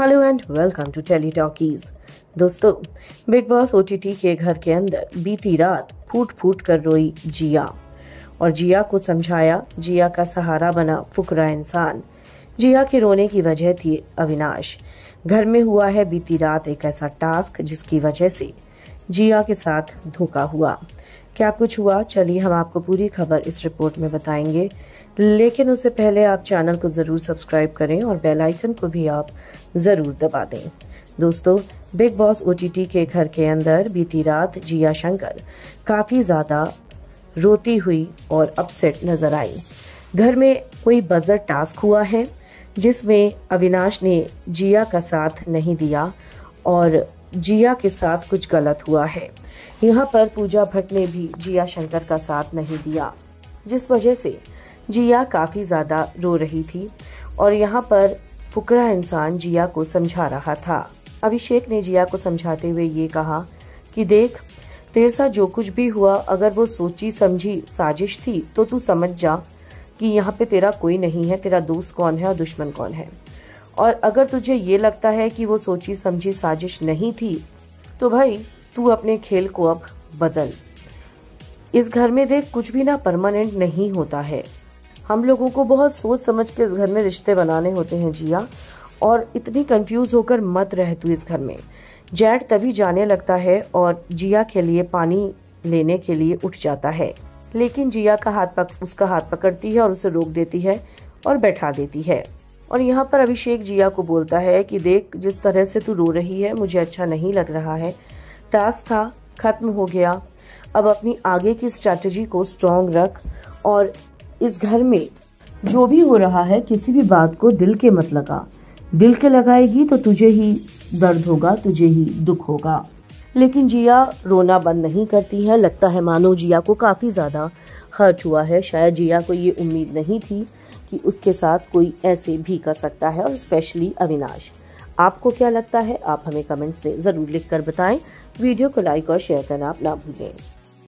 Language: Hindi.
Hello and welcome to Tele Talkies. दोस्तों, बिग बॉस ओटीटी के घर के अंदर बीती रात फूट फूट कर रोई जिया। और जिया को समझाया, जिया का सहारा बना फुकरा इंसान। जिया के रोने की वजह थी अविनाश। घर में हुआ है बीती रात एक ऐसा टास्क जिसकी वजह से जिया के साथ धोखा हुआ। क्या कुछ हुआ? चलिए, हम आपको पूरी खबर इस रिपोर्ट में बताएँगे। लेकिन उससे पहले आप चैनल को ज़रूर सब्सक्राइब करें और बेल आइकन को भी आप ज़रूर दबा दें। दोस्तों बिग बॉस ओटीटी के घर के अंदर बीती रात जिया शंकर काफ़ी ज़्यादा रोती हुई और अपसेट नज़र आई। घर में कोई बजर टास्क हुआ है, जिसमें अविनाश ने जिया का साथ नहीं दिया और जिया के साथ कुछ गलत हुआ है। यहाँ पर पूजा भट्ट ने भी जिया शंकर का साथ नहीं दिया, जिस वजह से जिया काफ़ी ज़्यादा रो रही थी और यहाँ पर फुकरा इंसान जिया को समझा रहा था। अभिषेक ने जिया को समझाते हुए ये कहा कि देख, तेरे साथ जो कुछ भी हुआ, अगर वो सोची समझी साजिश थी तो तू समझ जा कि यहाँ पे तेरा कोई नहीं है, तेरा दोस्त कौन है और दुश्मन कौन है। और अगर तुझे ये लगता है कि वो सोची समझी साजिश नहीं थी तो भाई तू अपने खेल को अब बदल। इस घर में देख कुछ भी ना परमानेंट नहीं होता है। हम लोगों को बहुत सोच समझ के इस घर में रिश्ते बनाने होते हैं जिया, और इतनी कंफ्यूज होकर मत रह तू इस घर में। जैड तभी जाने लगता है और जिया के लिए पानी लेने के लिए उठ जाता है। लेकिन जिया का हाथ पक, उसका हाथ पकड़ती है और उसे रोक देती है और बैठा देती है। और यहाँ पर अभिषेक जिया को बोलता है कि देख, जिस तरह से तू रो रही है, मुझे अच्छा नहीं लग रहा है। टास्क था, खत्म हो गया। अब अपनी आगे की स्ट्रैटेजी को स्ट्रॉन्ग रख और इस घर में जो भी हो रहा है, किसी भी बात को दिल के मत लगा। दिल के लगाएगी तो तुझे ही दर्द होगा, तुझे ही दुख होगा। लेकिन जिया रोना बंद नहीं करती है। लगता है, मानो जिया को काफ़ी ज़्यादा हर्ट हुआ है। शायद जिया को ये उम्मीद नहीं थी कि उसके साथ कोई ऐसे भी कर सकता है, और स्पेशली अविनाश। आपको क्या लगता है? आप हमें कमेंट्स में ज़रूर लिखकर बताएँ। वीडियो को लाइक और शेयर करना ना भूलें।